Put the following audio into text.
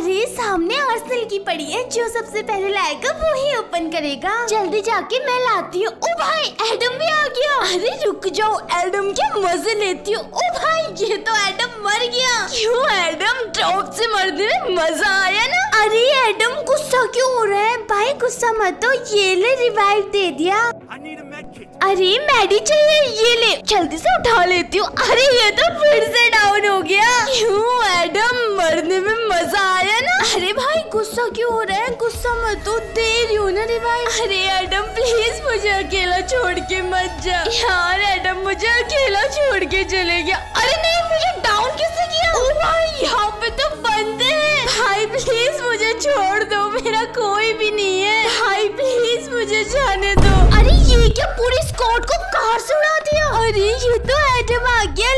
अरे सामने आर्सेनल की पड़ी है जो सबसे पहले लाएगा वो ही ओपन करेगा। जल्दी जाके मैं लाती हूँ। ओ भाई एडम भी आ गया। अरे रुक जाओ एडम के मज़े लेती हूँ? ओ भाई ये तो एडम मर गया। क्यों एडम ड्रॉप से मरने में मज़ा आया ना। अरे एडम गुस्सा क्यों हो रहा है? भाई गुस्सा मत तो ये ले रिवाइव दे दिया। अरे मैडी चाहिए ये ले। जल्दी से उठा लेती हूँ। अरे ये तो फिर से डाउन हो गया क्यों एडम मरने में मज़ा आया ना अरे भाई गुस्सा क्यों हो रहा है? गुस्सा मत तो दे रही हूँ ना रिवाइव अरे एडम प्लीज़ मुझे अकेला छोड़ के मत जा। यार एडम मुझे अकेला छोड़ के चले गया। अरे नहीं मुझे डाउन किसने किया? ओ भाई यहाँ पे तो बंदे है। भाई प्लीज़ मुझे छोड़ दो मेरा कोई भी नहीं है। भाई प्लीज़ मुझे जाने दो। अरे ये क्या पूरी स्क्वाड को कार से उड़ा दिया? अरे ये तो एडम आ गया